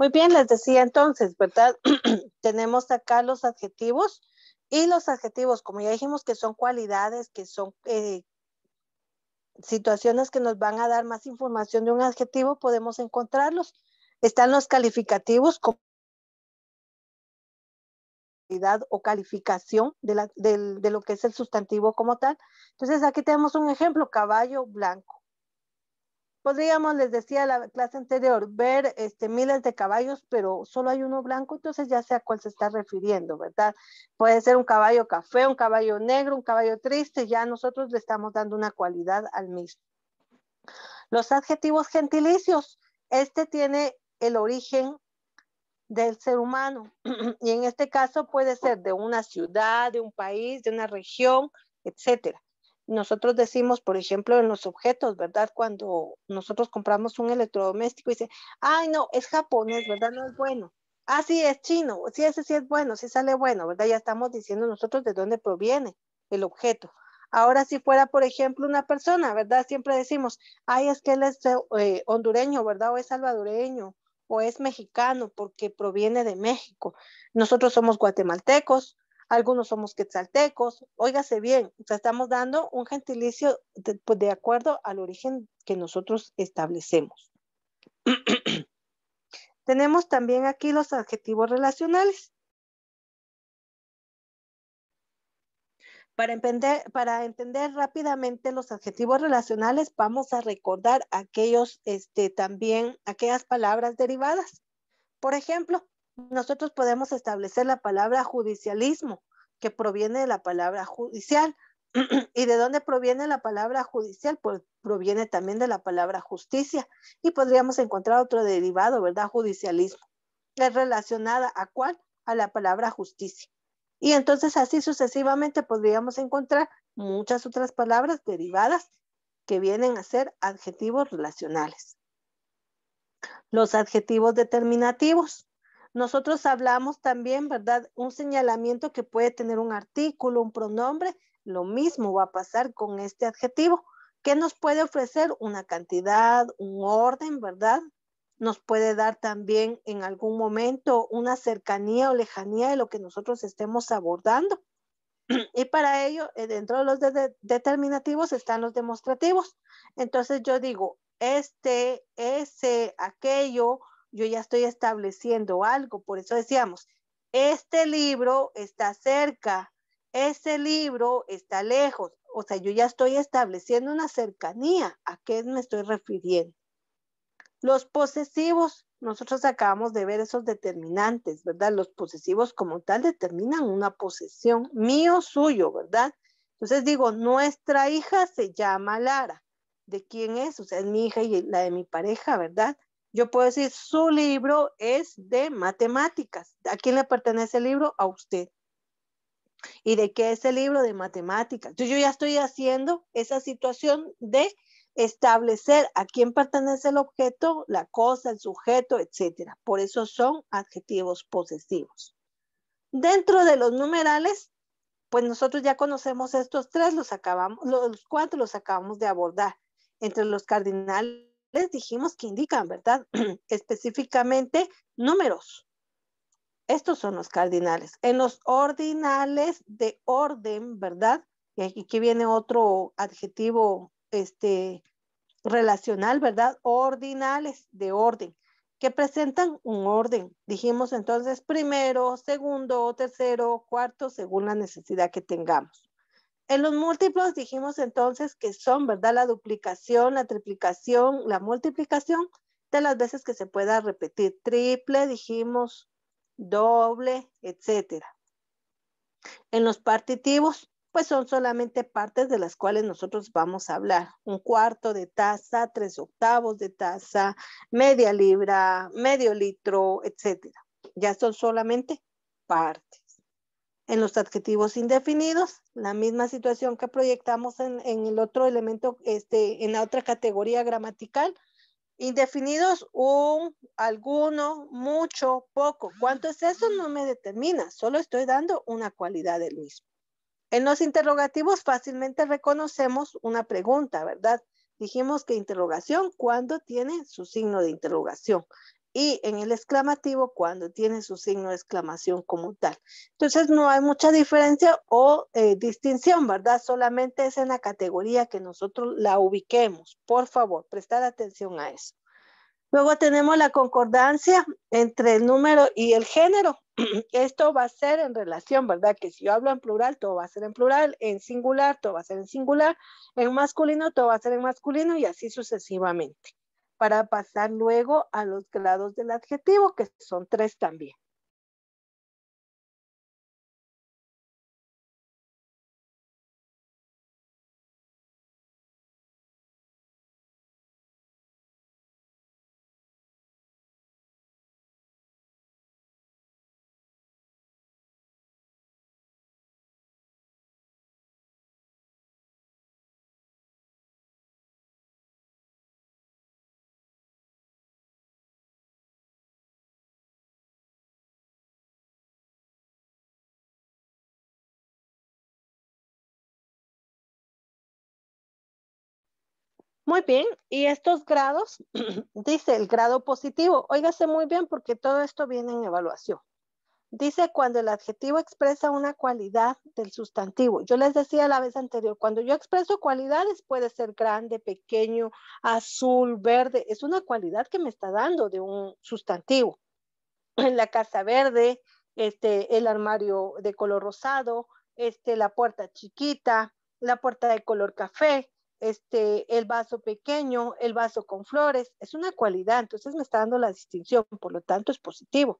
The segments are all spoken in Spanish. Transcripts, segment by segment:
Muy bien, les decía entonces, ¿verdad? Tenemos acá los adjetivos y los adjetivos, como ya dijimos, que son cualidades, que son eh, situaciones que nos van a dar más información de un adjetivo, podemos encontrarlos. Están los calificativos como o calificación de, de lo que es el sustantivo como tal. Entonces aquí tenemos un ejemplo, caballo blanco podríamos, les decía la clase anterior, ver este, miles de caballos, pero solo hay uno blanco, entonces ya sé a cuál se está refiriendo, ¿verdad? Puede ser un caballo café, un caballo negro, un caballo triste, ya nosotros le estamos dando una cualidad al mismo. Los adjetivos gentilicios, este tiene el origen del ser humano y en este caso puede ser de una ciudad, de un país, de una región, etcétera nosotros decimos, por ejemplo, en los objetos, ¿verdad? Cuando nosotros compramos un electrodoméstico y dice, ay, no, es japonés, ¿verdad? No es bueno. Ah, sí, es chino, sí, ese sí es bueno, sí sale bueno, ¿verdad? Ya estamos diciendo nosotros de dónde proviene el objeto. Ahora, si fuera, por ejemplo, una persona, ¿verdad? Siempre decimos, ay, es que él es eh, hondureño, ¿verdad? O es salvadoreño, o es mexicano, porque proviene de México. Nosotros somos guatemaltecos, algunos somos quetzaltecos, óigase bien, estamos dando un gentilicio pues, de, acuerdo al origen que nosotros establecemos. Tenemos también aquí los adjetivos relacionales. Para entender, rápidamente los adjetivos relacionales, vamos a recordar aquellos, este, también aquellas palabras derivadas. Por ejemplo, nosotros podemos establecer la palabra judicialismo, que proviene de la palabra judicial. ¿Y de dónde proviene la palabra judicial? Pues proviene también de la palabra justicia. Y podríamos encontrar otro derivado, ¿verdad? Judicialismo. Es relacionada a cuál? A la palabra justicia. Y entonces así sucesivamente podríamos encontrar muchas otras palabras derivadas que vienen a ser adjetivos relacionales. Los adjetivos determinativos nosotros hablamos también, ¿verdad? Un señalamiento que puede tener un artículo, un pronombre, lo mismo va a pasar con este adjetivo, que nos puede ofrecer una cantidad, un orden, ¿verdad? Nos puede dar también en algún momento una cercanía o lejanía de lo que nosotros estemos abordando. Y para ello, eh, dentro de los determinativos están los demostrativos. Entonces yo digo, este, ese, aquello, yo ya estoy estableciendo algo. Por eso decíamos, este libro está cerca, ese libro está lejos. O sea, yo ya estoy estableciendo una cercanía. ¿A qué me estoy refiriendo? Los posesivos, nosotros acabamos de ver esos determinantes, ¿verdad? Los posesivos como tal determinan una posesión mío suyo, ¿verdad? Entonces digo, nuestra hija se llama Lara. ¿De quién es? O sea, es mi hija y la de mi pareja, ¿verdad? Yo puedo decir, su libro es de matemáticas. ¿A quién le pertenece el libro? A usted. ¿Y de qué es el libro? De matemáticas. Entonces yo ya estoy haciendo esa situación de establecer a quién pertenece el objeto, la cosa, el sujeto, etcétera. Por eso son adjetivos posesivos. Dentro de los numerales, pues nosotros ya conocemos estos tres, los acabamos, los cuatro los acabamos de abordar. Entre los cardinales les dijimos que indican, ¿verdad? Específicamente números. Estos son los cardinales. En los ordinales de orden, ¿verdad? Y aquí viene otro adjetivo este, relacional, ¿verdad? Ordinales de orden, que presentan un orden. Dijimos entonces primero, segundo, tercero, cuarto, según la necesidad que tengamos. En los múltiplos dijimos entonces que son, ¿verdad? La duplicación, la triplicación, la multiplicación de las veces que se pueda repetir. Triple, dijimos, doble, etcétera. En los partitivos, pues son solamente partes de las cuales nosotros vamos a hablar. Un cuarto de taza, tres octavos de taza, media libra, medio litro, etcétera. Ya son solamente partes. En los adjetivos indefinidos, la misma situación que proyectamos en, el otro elemento, este, en la otra categoría gramatical. Indefinidos, un, alguno, mucho, poco. ¿Cuánto es eso? No me determina, solo estoy dando una cualidad del mismo. En los interrogativos fácilmente reconocemos una pregunta, ¿verdad? Dijimos que interrogación cuando tiene su signo de interrogación. Y en el exclamativo cuando tiene su signo de exclamación como tal. Entonces no hay mucha diferencia o eh, distinción, ¿verdad? Solamente es en la categoría que nosotros la ubiquemos. Por favor, prestar atención a eso. Luego tenemos la concordancia entre el número y el género. Esto va a ser en relación, ¿verdad? Que si yo hablo en plural, todo va a ser en plural, en singular, todo va a ser en singular, en masculino, todo va a ser en masculino y así sucesivamente para pasar luego a los grados del adjetivo, que son tres también. Muy bien, y estos grados, dice el grado positivo, óigase muy bien porque todo esto viene en evaluación. Dice cuando el adjetivo expresa una cualidad del sustantivo. Yo les decía la vez anterior, cuando yo expreso cualidades puede ser grande, pequeño, azul, verde. Es una cualidad que me está dando de un sustantivo. En la casa verde, este, el armario de color rosado, este, la puerta chiquita, la puerta de color café, este, el vaso pequeño, el vaso con flores, es una cualidad, entonces me está dando la distinción, por lo tanto es positivo.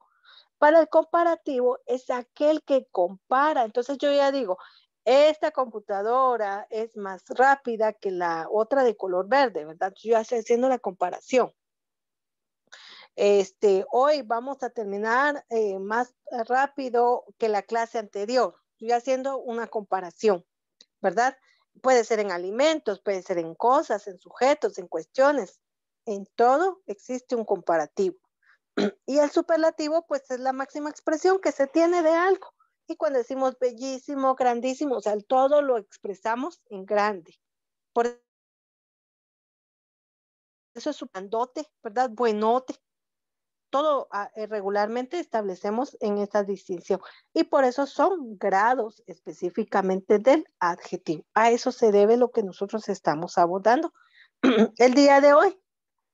Para el comparativo es aquel que compara, entonces yo ya digo, esta computadora es más rápida que la otra de color verde, ¿verdad? Yo estoy haciendo la comparación. Este, hoy vamos a terminar eh, más rápido que la clase anterior, estoy haciendo una comparación, ¿verdad? Puede ser en alimentos, puede ser en cosas, en sujetos, en cuestiones. En todo existe un comparativo. Y el superlativo, pues es la máxima expresión que se tiene de algo. Y cuando decimos bellísimo, grandísimo, o sea, el todo lo expresamos en grande. Por eso es su grandote, ¿verdad? Buenote todo ah, eh, regularmente establecemos en esta distinción y por eso son grados específicamente del adjetivo. A eso se debe lo que nosotros estamos abordando el día de hoy.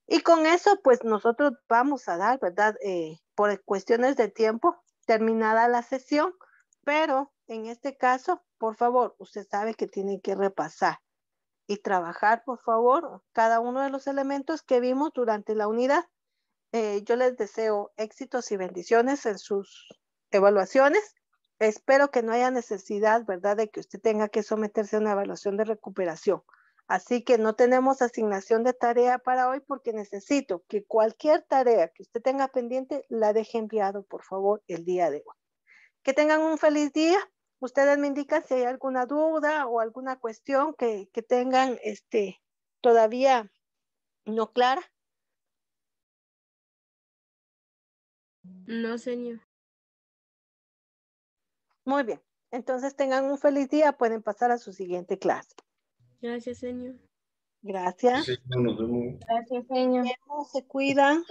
Y con eso, pues nosotros vamos a dar, ¿verdad? Eh, por cuestiones de tiempo, terminada la sesión, pero en este caso, por favor, usted sabe que tiene que repasar y trabajar, por favor, cada uno de los elementos que vimos durante la unidad eh, yo les deseo éxitos y bendiciones en sus evaluaciones. Espero que no haya necesidad, ¿verdad?, de que usted tenga que someterse a una evaluación de recuperación. Así que no tenemos asignación de tarea para hoy porque necesito que cualquier tarea que usted tenga pendiente la deje enviado, por favor, el día de hoy. Que tengan un feliz día. Ustedes me indican si hay alguna duda o alguna cuestión que, que tengan este, todavía no clara No, señor. Muy bien. Entonces tengan un feliz día. Pueden pasar a su siguiente clase. Gracias, señor. Gracias. Sí, nos vemos. Gracias, señor. Se cuidan.